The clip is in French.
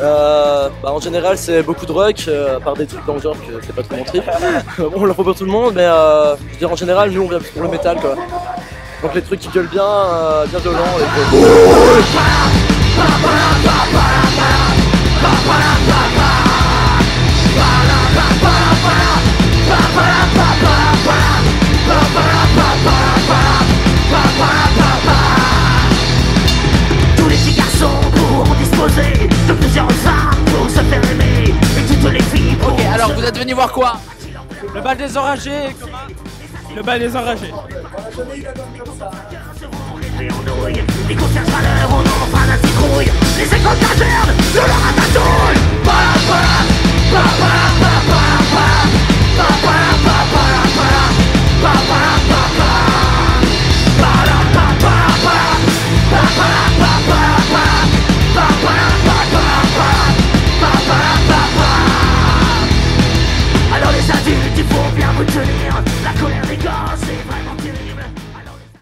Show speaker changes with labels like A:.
A: Euh, bah, en général, c'est beaucoup de rock, euh, à part des trucs dans le genre que c'est pas trop mon trip. on le fait pour tout le monde, mais euh, je veux dire, en général, nous on vient plus pour le métal quoi. Donc les trucs qui gueulent bien, euh, bien violents. et
B: venu voir quoi
C: Le bal des enragés, comment Le bal des enragés.
D: les en nouilles Les concerts valeurs en enfin la citrouille Les écoles caserne de la ratatouille Voilà, voilà